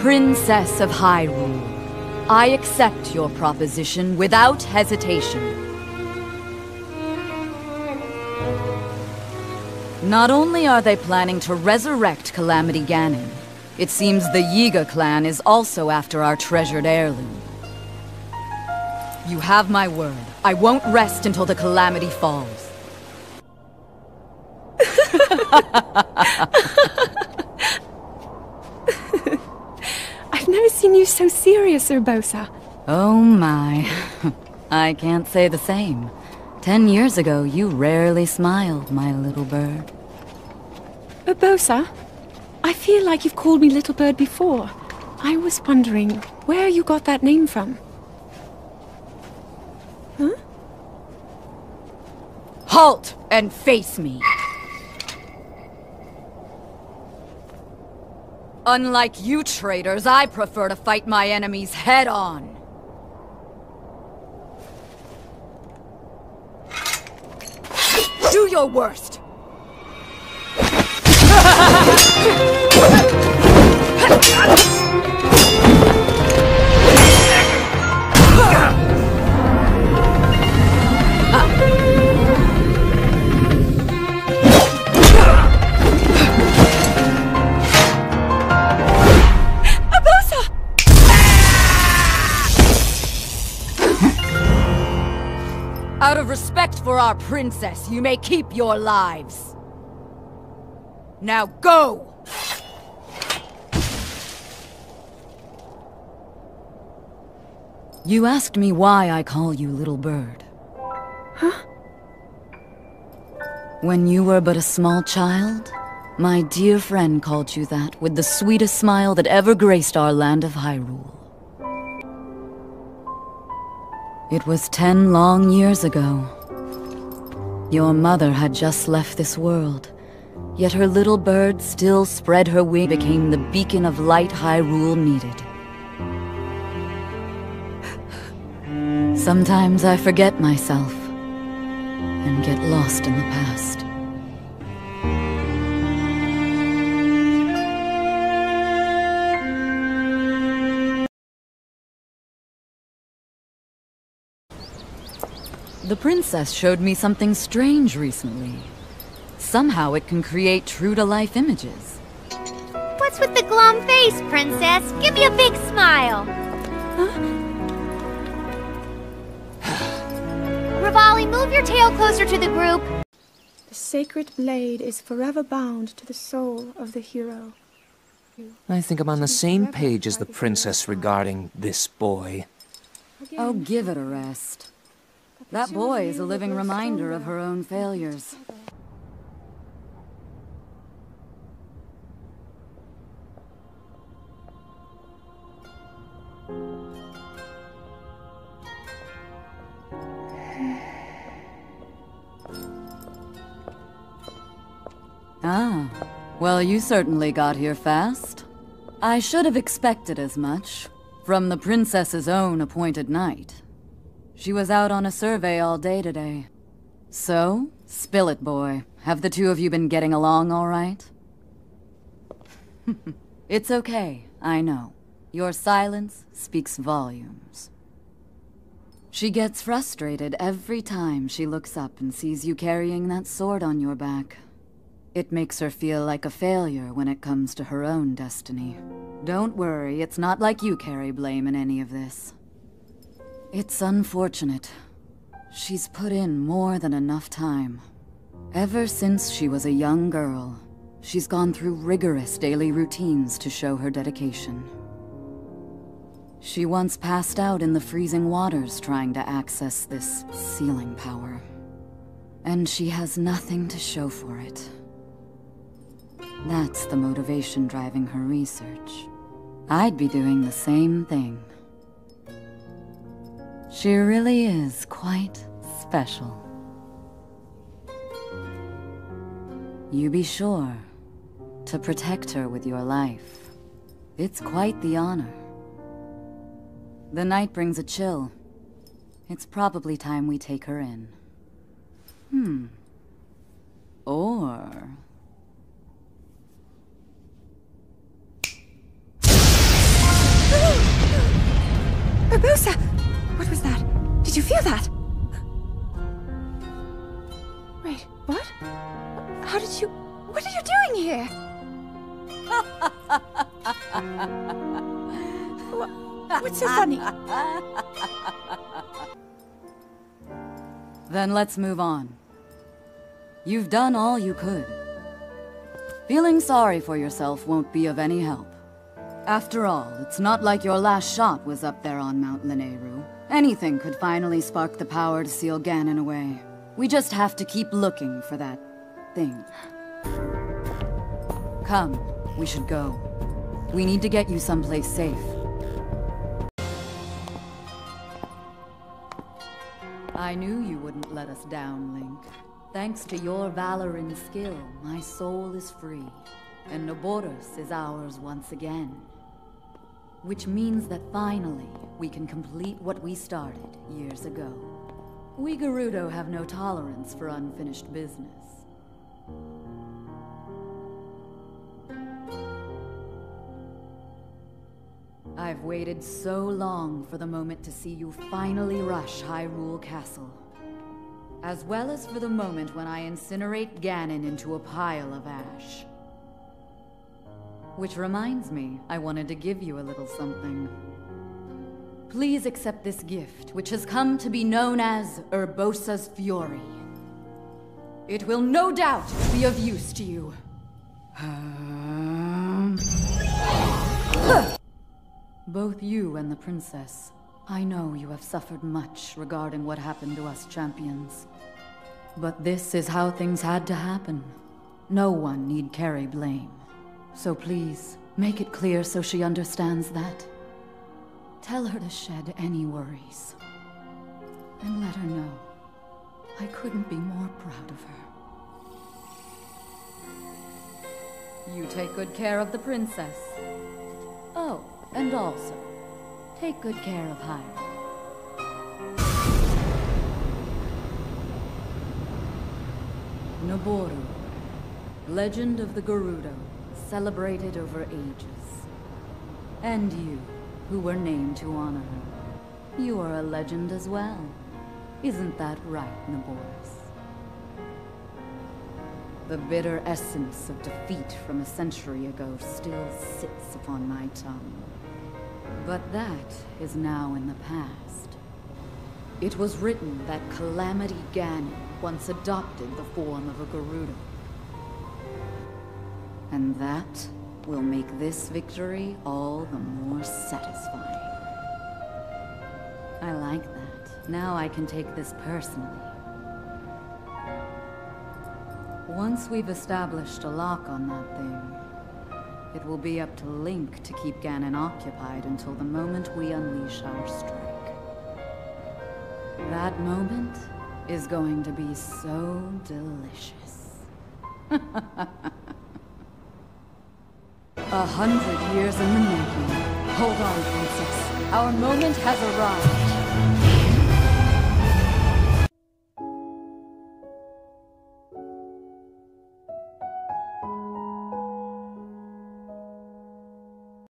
Princess of Hyrule, I accept your proposition without hesitation. Not only are they planning to resurrect Calamity Ganon, it seems the Yiga clan is also after our treasured heirloom. You have my word. I won't rest until the Calamity falls. Seen you so serious, Urbosa. Oh my. I can't say the same. Ten years ago, you rarely smiled, my little bird. Urbosa, I feel like you've called me Little Bird before. I was wondering where you got that name from. Huh? Halt and face me. Unlike you traitors, I prefer to fight my enemies head on. Do your worst! Out of respect for our princess, you may keep your lives. Now go! You asked me why I call you Little Bird. Huh? When you were but a small child, my dear friend called you that with the sweetest smile that ever graced our land of Hyrule. It was ten long years ago. Your mother had just left this world, yet her little bird still spread her wing became the beacon of light Hyrule needed. Sometimes I forget myself and get lost in the past. The princess showed me something strange recently. Somehow it can create true-to-life images. What's with the glum face, Princess? Give me a big smile. Revali, move your tail closer to the group. The sacred blade is forever bound to the soul of the hero. I think I'm on the same page as the princess regarding this boy. Oh, give it a rest. That boy is a living reminder of her own failures. Ah, well, you certainly got here fast. I should have expected as much, from the princess's own appointed knight. She was out on a survey all day today. So, spill it, boy. Have the two of you been getting along all right? it's okay, I know. Your silence speaks volumes. She gets frustrated every time she looks up and sees you carrying that sword on your back. It makes her feel like a failure when it comes to her own destiny. Don't worry, it's not like you carry blame in any of this. It's unfortunate. She's put in more than enough time. Ever since she was a young girl, she's gone through rigorous daily routines to show her dedication. She once passed out in the freezing waters trying to access this sealing power. And she has nothing to show for it. That's the motivation driving her research. I'd be doing the same thing. She really is quite special. You be sure to protect her with your life. It's quite the honor. The night brings a chill. It's probably time we take her in. Hmm. Or... Urbosa! What was that? Did you feel that? Wait, what? How did you... What are you doing here? What- What's so funny? Then let's move on. You've done all you could. Feeling sorry for yourself won't be of any help. After all, it's not like your last shot was up there on Mount Lanayru. Anything could finally spark the power to seal Ganon away. We just have to keep looking for that thing. Come, we should go. We need to get you someplace safe. I knew you wouldn't let us down, Link. Thanks to your valor and skill, my soul is free. And Naboris is ours once again. Which means that finally, we can complete what we started years ago. We Gerudo have no tolerance for unfinished business. I've waited so long for the moment to see you finally rush Hyrule Castle. As well as for the moment when I incinerate Ganon into a pile of ash. Which reminds me, I wanted to give you a little something. Please accept this gift, which has come to be known as Urbosa's Fury. It will no doubt be of use to you. Um... Both you and the princess. I know you have suffered much regarding what happened to us champions. But this is how things had to happen. No one need carry blame. So please, make it clear so she understands that. Tell her to shed any worries. And let her know I couldn't be more proud of her. You take good care of the princess. Oh, and also, take good care of Hyrule. Nabooru, legend of the Gerudo, celebrated over ages. And you, who were named to honor her. You are a legend as well. Isn't that right, Naboris? The bitter essence of defeat from a century ago still sits upon my tongue. But that is now in the past. It was written that Calamity Ganon once adopted the form of a Gerudo. And that will make this victory all the more satisfying. I like that. Now I can take this personally. Once we've established a lock on that thing, it will be up to Link to keep Ganon occupied until the moment we unleash our strike. That moment is going to be so delicious. A hundred years in the making. Hold on, Princess. Our moment has arrived.